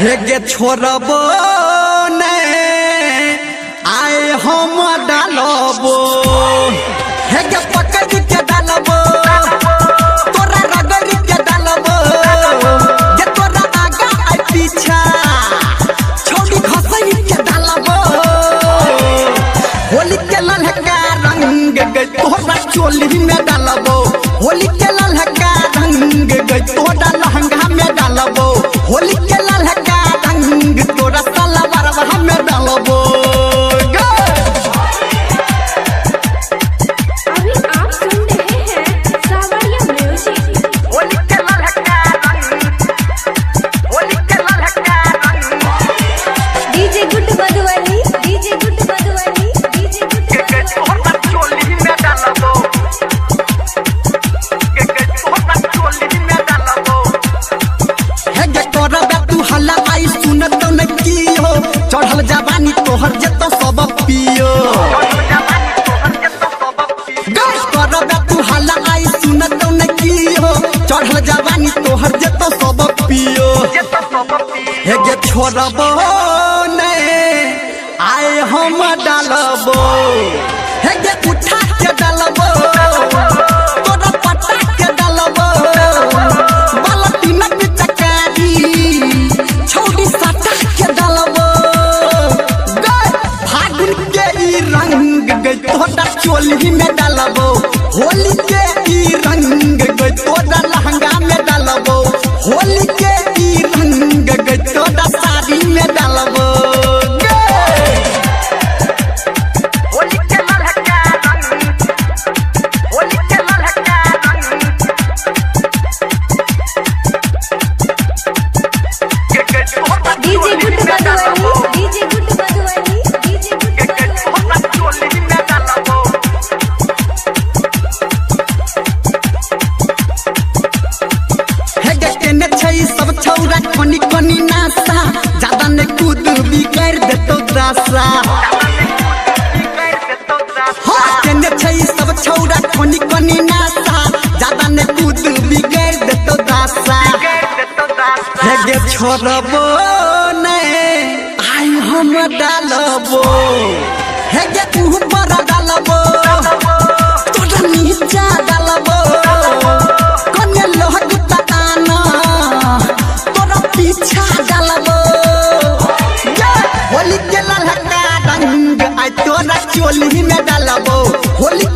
हे गे छोरबो होली में डालबो। होली के लाल ललहका रंग तोरा लहंगा में डालबो। होली के लाल हका रंग तोरा सलवार में डालबो। तोहर जतो सब पियो। गश करबे तू हल्ला आई सुनत तो न हो चढ़ल जवानी तोहर जतो सब पियो जतो सब पियो। हे गे बा। चोली में डालबो होली के ई रंग के तोरा लहंगा में डालबो होली के ई रंग गई तोरा तमाशा हो केने छै सब छौरा कोनी कोनी नासा ज़्यादा ने कूद बिगड़ देतो दासा हेगे छोड़बो ने आई हम डालबो हेगे तू बड़ा तोरा चोली में डालबो होली